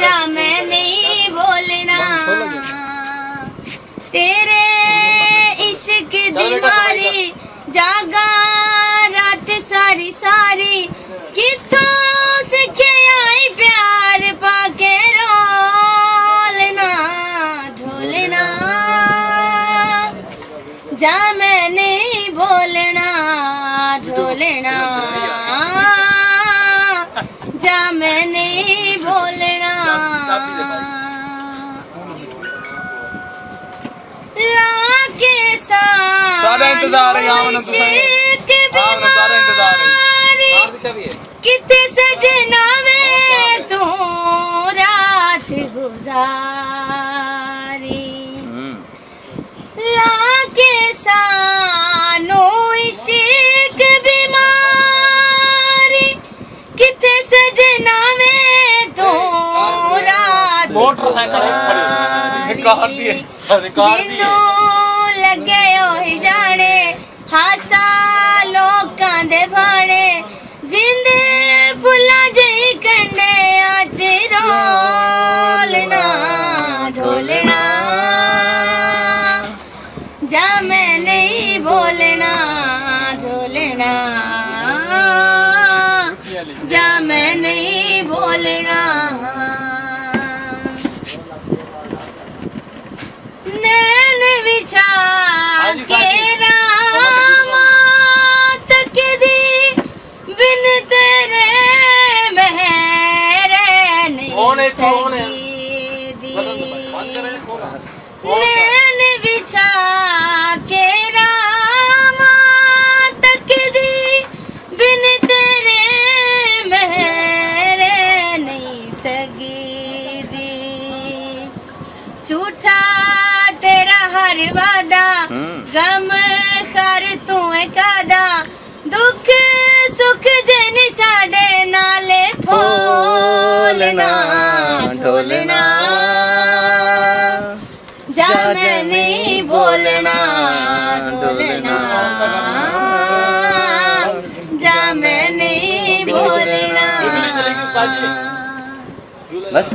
جا میں نہیں بولنا۔ تیرے عشق دیواری، جاگا رات ساری ساری۔ کتوں سکھے آئی پیار پا کے رولنا ڈھولنا جا میں نہیں بولنا ڈھولنا انتظار ہے یہاں انتظار ہے۔ انتظار کتے سجنا میں تو رات گزاری۔ لا کے سانو عشق بیماری کتے سجنا میں تو رات گزاری۔ جنوں ہاسا لوکاں دے بھاڑے جندے پھلا جئی کنڈے آج رولنا ڈھولنا جا میں نہیں بولنا ڈھولنا جا میں نہیں بولنا نین بچھا کے نین بچھا کے راما تک دی بن تیرے مہر نہیں سگی دی جھوٹا تیرا ہر وعدہ غم خر تو کدا دکھ سکھ جن ساڈے نالے پھولنا ڈھولنا میں نہیں بولنا ڈھولنا جانے نہیں بولنا بس